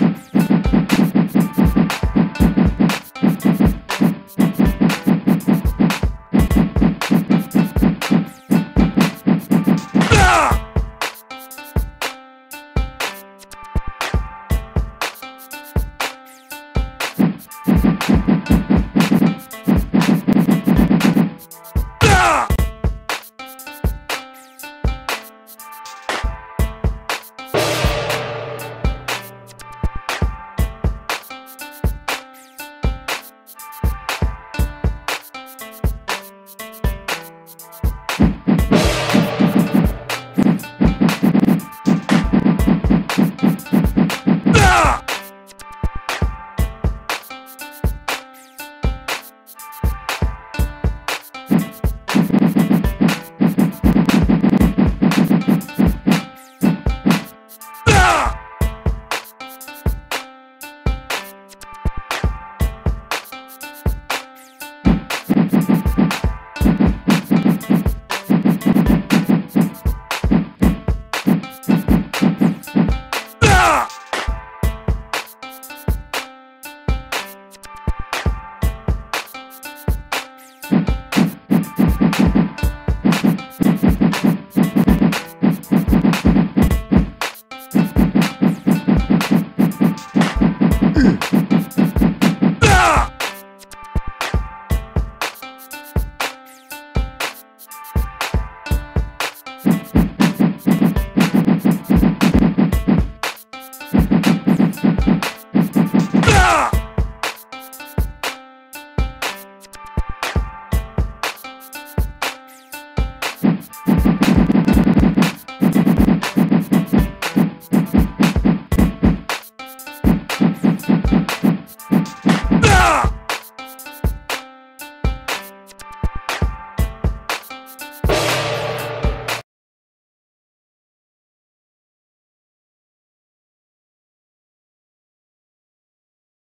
you